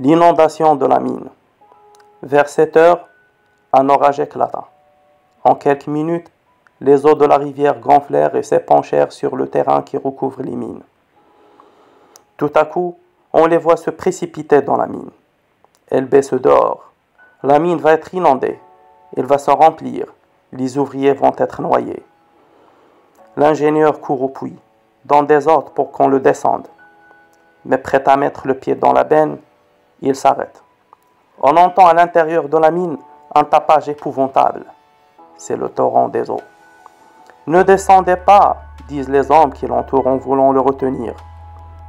L'inondation de la mine. Vers 7 heures, un orage éclata. En quelques minutes, les eaux de la rivière gonflèrent et s'épanchèrent sur le terrain qui recouvre les mines. Tout à coup, on les voit se précipiter dans la mine. Elle baisse dehors. La mine va être inondée. Elle va se remplir. Les ouvriers vont être noyés. L'ingénieur court au puits, dans des ordres pour qu'on le descende. Mais prêt à mettre le pied dans la benne, il s'arrête. On entend à l'intérieur de la mine un tapage épouvantable. C'est le torrent des eaux. Ne descendez pas, disent les hommes qui l'entourent en voulant le retenir.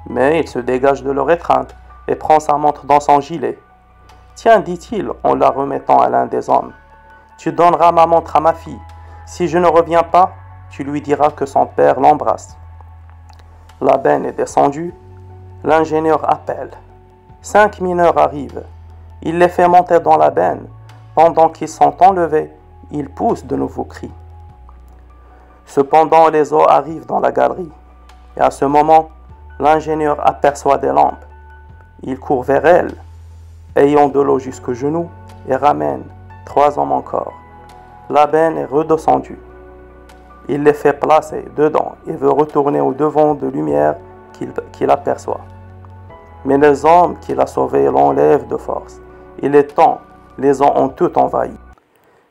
Mais il se dégage de leur étreinte et prend sa montre dans son gilet. Tiens, dit-il en la remettant à l'un des hommes, tu donneras ma montre à ma fille. Si je ne reviens pas, tu lui diras que son père l'embrasse. La benne est descendue. L'ingénieur appelle. Cinq mineurs arrivent. Il les fait monter dans la benne. Pendant qu'ils sont enlevés, ils poussent de nouveaux cris. Cependant, les eaux arrivent dans la galerie. Et à ce moment, l'ingénieur aperçoit des lampes. Il court vers elles, ayant de l'eau jusqu'au genou, et ramène trois hommes encore. La benne est redescendue. Il les fait placer dedans et veut retourner au devant de lumière qu'il aperçoit mais les hommes qu'il a sauvés l'enlèvent de force. Il est temps, les ont tout envahi.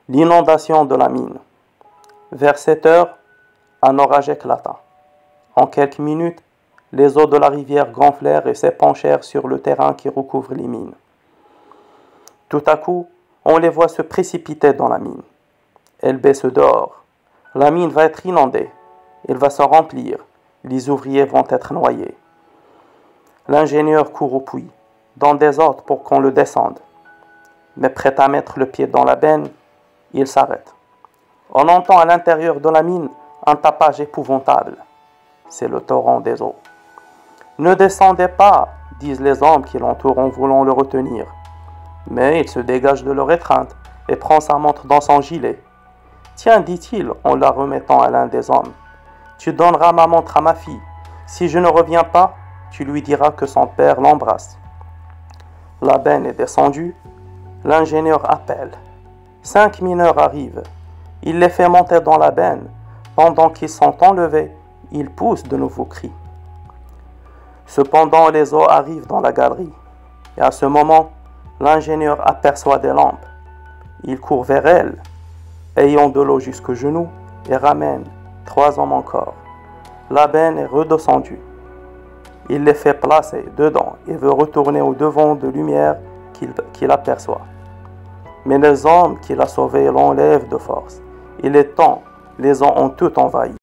L'inondation de la mine. Vers 7 heures, un orage éclata. En quelques minutes, les eaux de la rivière gonflèrent et s'épanchèrent sur le terrain qui recouvre les mines. Tout à coup, on les voit se précipiter dans la mine. Elle baisse dehors. La mine va être inondée. Elle va se remplir. Les ouvriers vont être noyés. L'ingénieur court au puits, dans des ordres pour qu'on le descende. Mais prêt à mettre le pied dans la benne, il s'arrête. On entend à l'intérieur de la mine un tapage épouvantable. C'est le torrent des eaux. Ne descendez pas, disent les hommes qui l'entourent en voulant le retenir. Mais il se dégage de leur étreinte et prend sa montre dans son gilet. Tiens, dit-il en la remettant à l'un des hommes, tu donneras ma montre à ma fille. Si je ne reviens pas, tu lui diras que son père l'embrasse. La benne est descendue. L'ingénieur appelle. Cinq mineurs arrivent. Il les fait monter dans la benne. Pendant qu'ils sont enlevés, ils poussent de nouveaux cris. Cependant, les eaux arrivent dans la galerie. Et à ce moment, l'ingénieur aperçoit des lampes. Il court vers elles, ayant de l'eau jusqu'au genou, et ramène trois hommes encore. La benne est redescendue. Il les fait placer dedans et veut retourner au devant de lumière qu'il aperçoit. Mais les hommes qu'il a sauvés l'enlèvent de force. Il est temps, les ont tout envahi.